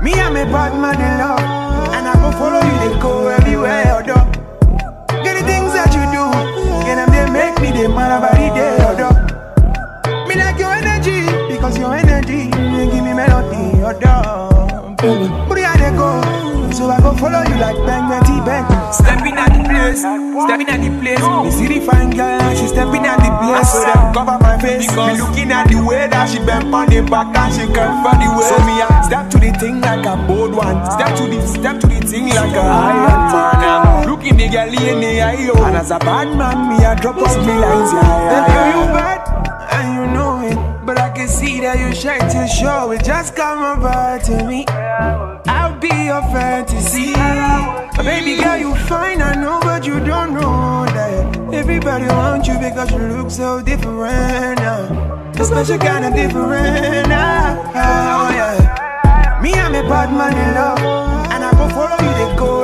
Me and me bad man in love, and I go follow you. They go although. But yeah, they go, so I go follow you like bang, bang, bang. Stepping at the place, stepping at the place. Me see the fine girl, and she stepping at the place. So them cover my face, me looking at the way that she bend on the back and she come for the way. So me I step to the thing like a bold one, step to the step to the thing like a iron man. I'm looking the girl in the eye, yo. and as a bad man, me I drop us me lines, yeah, yeah. yeah. you bad, and you know it. See you try to show it. Just come over to me. I'll be your fantasy. Baby girl, you fine, I know, but you don't know that everybody wants you because you look so different. Uh. A special kind of different. Uh. Oh, yeah. Me and me bad man in love, and I go follow you. They go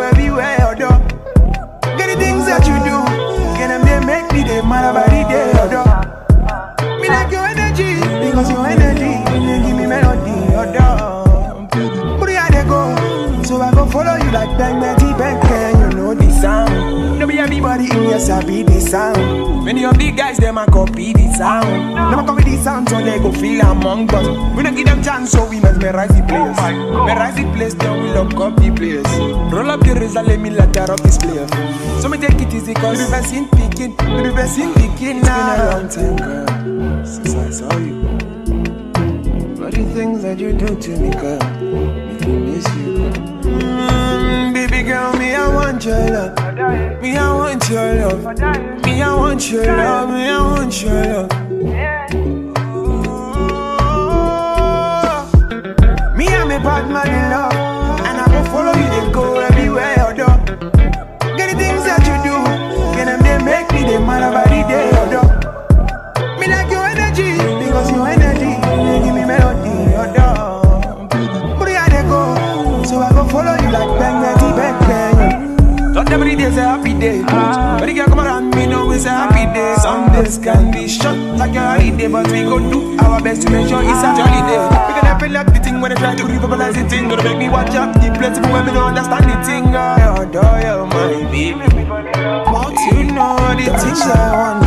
go follow you like bang, bang, bang, bang. You know the sound. No be everybody in here sabi the sound. Many of the guys them a copy the sound. Them a copy the sound so they go feel among us. We don't give them chance so we mesmerize the place. Mesmerize the place then we lock up the place. Roll up the razor let me ladder up this place. So me take it easy cause we been seen picking, we been seen picking now. It's been a long time girl since I saw you. The things that you do to me girl, make me miss you girl. Girl, me I want your love. Me I want your love. Me I want your love. Me I want your love. Day. But the girl come around me, know it's a happy day. Some days can be short like a holiday, but we go do our best to make sure it's a jolly day. We gonna feel like the thing when they try to revitalize the thing. Gonna make me watch up the place when me don't understand the thing. I adore you, my baby. You know the things I want